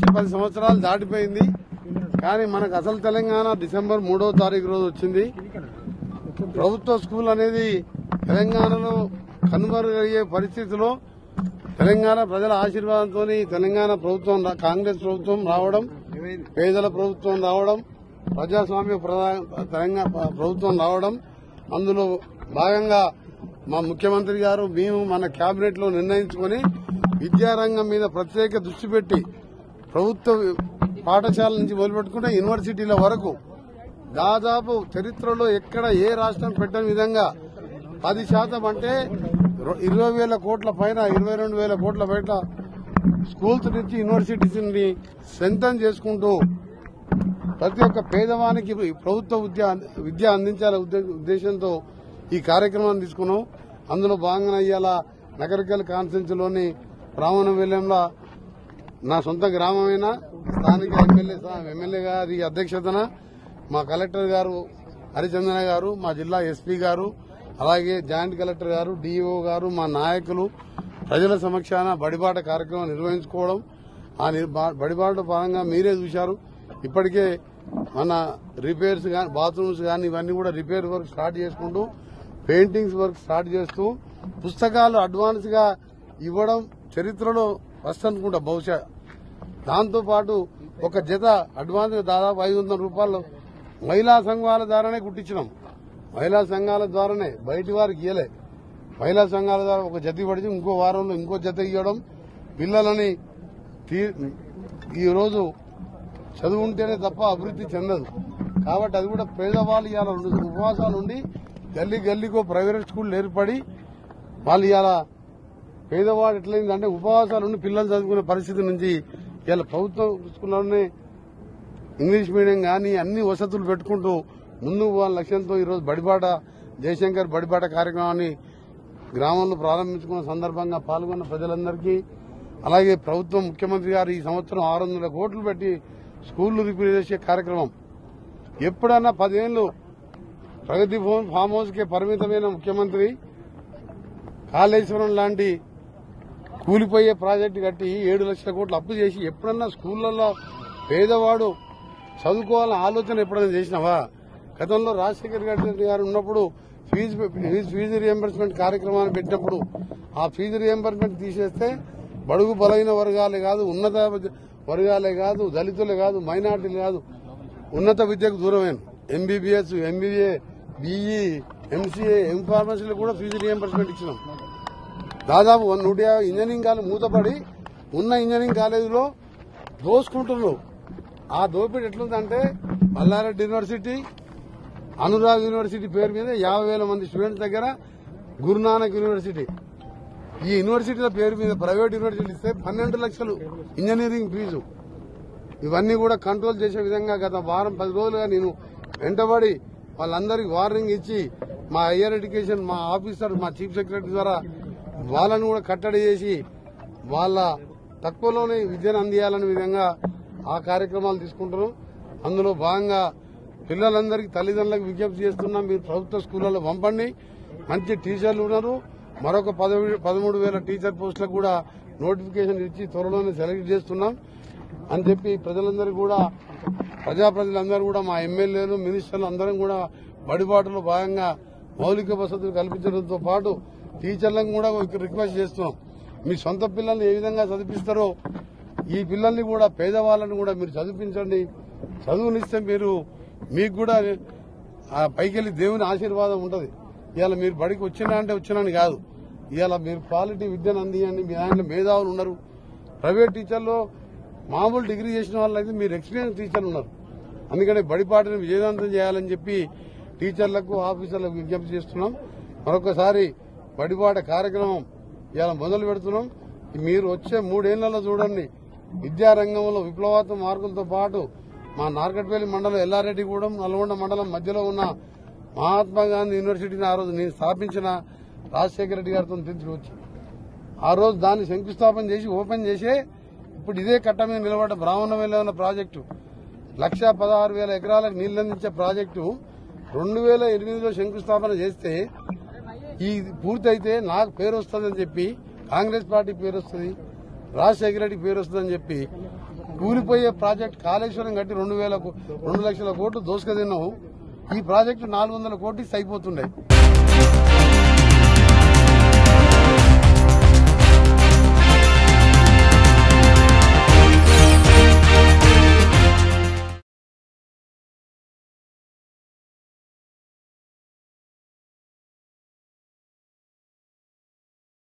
వచ్చి పది సంవత్సరాలు దాటిపోయింది. కానీ మనకు అసలు తెలంగాణ డిసెంబర్ మూడో తారీఖు రోజు వచ్చింది. ప్రభుత్వ స్కూల్ అనేది తెలంగాణలో కనుమరుగయ్యే పరిస్థితిలో తెలంగాణ ప్రజల ఆశీర్వాదంతో తెలంగాణ ప్రభుత్వం రా- కాంగ్రెస్ ప్రభుత్వం రావడం పేదల ప్రభుత్వం రావడం ప్రజాస్వామ్య తెలంగాణ ప్రభుత్వం రావడం అందులో భాగంగా మా ముఖ్యమంత్రి గారు మేము మన కేబినెట్లో నిర్ణయించుకుని విద్యారంగం మీద ప్రత్యేక దృష్టి పెట్టి ప్రభుత్వ పాఠశాల నుంచి మొదలుపెట్టుకుంటే యూనివర్సిటీల వరకు దాదాపు చరిత్రలో ఎక్కడ ఏ రాష్ట్రం పెట్టని విధంగా పది శాతం అంటే ఇరవై వేల కోట్ల పైన ఇరవై రెండు వేల కోట్ల బయట స్కూల్స్ నుంచి యూనివర్సిటీస్ని స్ట్రెంథన్ చేసుకుంటూ ప్రతి ఒక్క పేదవానికి ప్రభుత్వ విద్య విద్య అందించాల ఉద్దేశంతో ఈ కార్యక్రమాన్ని తీసుకున్నాం. అందులో భాగంగా ఇవాళ నగరికల్ కాన్స్టిట్యూన్సీలోని విలయంలో నా సొంత గ్రామమైన? స్థానిక ఎమ్మెల్యే ఎమ్మెల్యే గారి అధ్యక్షతన మా కలెక్టర్ గారు హరిచందన గారు మా జిల్లా ఎస్పీ గారు అలాగే జాయింట్ కలెక్టర్ గారు డిఈఓ గారు మా నాయకులు ప్రజల సమక్షాన బడిబాట కార్యక్రమం నిర్వహించుకోవడం ఆ బడిబాట పరంగా మీరే చూశారు. ఇప్పటికే మన రిపేర్స్ కానీ బాత్రూమ్స్ కానీ ఇవన్నీ కూడా రిపేర్ వర్క్ స్టార్ట్ చేసుకుంటూ పెయింటింగ్స్ వర్క్ స్టార్ట్ చేస్తూ పుస్తకాలు అడ్వాన్స్గా ఇవ్వడం చరిత్రలో ఫస్ట్ అనుకుంటా బహుశా దాంతో పాటు ఒక జత అడ్వాన్స్ దాదాపు ఐదు వందల రూపాయలు మహిళా సంఘాల ద్వారానే కుట్టించినాం. మహిళా సంఘాల ద్వారానే బయటి వారికి ఇయ్యలే. మహిళా సంఘాల ద్వారా ఒక జత పడిచి ఇంకో వారంలో ఇంకో జత ఇవ్వడం పిల్లలని తీ- ఈ చదువు ఉంటేనే తప్ప అభివృద్ధి చెందదు. కాబట్టి అది కూడా పేదవాళ్ళు ఇవాళ రెండు ఉపవాసాలు ఉండి గల్లీ గల్లీకో ప్రైవేట్ స్కూల్ ఏర్పడి వాళ్ళు ఇవాళ పేదవాడు ఎట్లయిందంటే ఉపవాసాలు పిల్లలు చదువుకునే పరిస్థితి నుంచి ఇలా ప్రభుత్వం స్కూల్లోనే ఇంగ్లీష్ మీడియం కానీ అన్ని వసతులు పెట్టుకుంటూ ముందు పోవాలని లక్ష్యంతో ఈరోజు బడిబాట జయశంకర్ బడిబాట కార్యక్రమాన్ని గ్రామంలో ప్రారంభించుకున్న సందర్భంగా పాల్గొన్న ప్రజలందరికీ అలాగే ప్రభుత్వం ముఖ్యమంత్రి గారు ఈ సంవత్సరం ఆరు వందల కోట్లు పెట్టి స్కూళ్ళు రిపేర్ చేసే కార్యక్రమం. ఎప్పుడన్నా పదేళ్ళు ప్రగతి ఫామ్ హౌస్కే పరిమితమైన ముఖ్యమంత్రి కాళేశ్వరం లాంటి కూలిపోయే ప్రాజెక్టు కట్టి ఏడు లక్షల కోట్లు అప్పు చేసి ఎప్పుడన్నా స్కూళ్ళలో పేదవాడు చదువుకోవాలని ఆలోచన ఎప్పుడైనా చేసినావా? గతంలో రాజశేఖర్ రెడ్డి గారు ఉన్నప్పుడు ఫీజు ఫీజు- రియంబర్స్మెంట్ కార్యక్రమాన్ని పెట్టినప్పుడు ఆ ఫీజు రియంబర్స్మెంట్ తీసేస్తే బడుగు బలైన వర్గాలే కాదు ఉన్నత వర్గాలే కాదు దళితులే కాదు మైనార్టీలు కాదు ఉన్నత విద్యకు దూరమైన ఎంబీబీఎస్ ఎంబీఏ బీఈ ఎంసీఏ ఎంఫార్మసీలు కూడా ఫీజు రియంబర్స్మెంట్ ఇచ్చినాం. దాదాపు వన్ నూట యాభై ఇంజనీరింగ్ కాలేజ్ మూతపడి ఉన్న ఇంజనీరింగ్ కాలేజీలో దోసుకుంటున్నారు. ఆ దోపిడీ ఎట్లుందంటే మల్లారెడ్డి యూనివర్సిటీ అనురాగ్ యూనివర్సిటీ పేరు మీద యాభై వేల మంది స్టూడెంట్స్ దగ్గర గురునానక్ యూనివర్సిటీ. ఈ యూనివర్సిటీల పేరు మీద ప్రైవేట్ యూనివర్సిటీ ఇస్తే పన్నెండు లక్షలు ఇంజనీరింగ్ ఫీజు. ఇవన్నీ కూడా కంట్రోల్ చేసే విధంగా గత వారం పది రోజులుగా నేను వెంటబడి వాళ్ళందరికీ వార్నింగ్ ఇచ్చి మా హయ్యర్ ఎడ్యుకేషన్ మా ఆఫీసర్ మా చీఫ్ సెక్రటరీ ద్వారా వాళ్ళను కూడా కట్టడి చేసి వాళ్ళ తక్కువలోనే విద్యను అందియాలనే విధంగా ఆ కార్యక్రమాలు తీసుకుంటున్నాం అందులో భాగంగా పిల్లలందరికీ తల్లిదండ్రులకు విజ్ఞప్తి చేస్తున్నాం. మీరు ప్రభుత్వ స్కూళ్ళలో పంపండి. మంచి టీచర్లు ఉన్నారు. మరొక పదవి పదమూడు వేల టీచర్ పోస్టులకు కూడా నోటిఫికేషన్ ఇచ్చి త్వరలోనే సెలెక్ట్ చేస్తున్నాం. అని చెప్పి ప్రజలందరూ కూడా ప్రజా ప్రజలందరూ కూడా మా ఎమ్మెల్యేలు మినిస్టర్లు అందరం కూడా బడిబాటులో భాగంగా మౌలిక వసతులు కల్పించడంతో పాటు టీచర్లను కూడా రిక్వెస్ట్ చేస్తున్నాం. మీ సొంత పిల్లల్ని ఏ విధంగా చదివిస్తారో ఈ పిల్లల్ని కూడా పేదవాళ్ళని కూడా మీరు చదివించండి. చదువునిస్తే మీరు మీకు కూడా ఆ పైకెళ్ళి దేవుని ఆశీర్వాదం ఉంటది. ఇవాళ మీరు బడికి వచ్చినా అంటే వచ్చినాని కాదు. ఇవాళ మీరు క్వాలిటీ విద్యను అందియండి. మీ ఆయన మేధావులు ఉన్నారు. ప్రైవేట్ టీచర్లో మామూలు డిగ్రీ చేసిన వాళ్ళైతే మీరు ఎక్స్పీరియన్స్ టీచర్లు ఉన్నారు. అందుకని బడిపాటను విజయవంతం చేయాలని చెప్పి టీచర్లకు ఆఫీసర్లకు విజ్ఞప్తి చేస్తున్నాం. మరొకసారి బడిపాట కార్యక్రమం ఇలా మొదలు పెడుతున్నాం. మీరు వచ్చే మూడేళ్ళలో చూడండి విద్యారంగంలో విప్లవాత్మక మార్పులతో పాటు మా నార్కట్పల్లి మండలం ఎల్లారెడ్డిగూడెం నల్గొండ మండలం మధ్యలో ఉన్న మహాత్మా గాంధీ యూనివర్సిటీని ఆ రోజు నేను స్థాపించిన రాజశేఖర రెడ్డి గారితో తీసుకొచ్చి ఆ రోజు దాన్ని శంకుస్థాపన చేసి ఓపెన్ చేసే ఇప్పుడు ఇదే కట్ట మీద నిలబడ్డ బ్రాహ్మణంలో ఉన్న ప్రాజెక్టు లక్ష పదహారు వేల ఎకరాలకు నీళ్ళందించే ప్రాజెక్టు రెండు వేల ఎనిమిదిలో శంకుస్థాపన చేస్తే ఈ పూర్తయితే నాకు పేరు వస్తుందని చెప్పి కాంగ్రెస్ పార్టీ పేరు వస్తుంది రాజశేఖర రెడ్డి పేరు వస్తుందని చెప్పి కూలిపోయే ప్రాజెక్ట్ కాళేశ్వరం కట్టి రెండు వేల రెండు లక్షల కోట్లు దోసుక తిన్నాం ఈ ప్రాజెక్టు నాలుగు వందల కోట్లు ఇస్తే అయిపోతుండే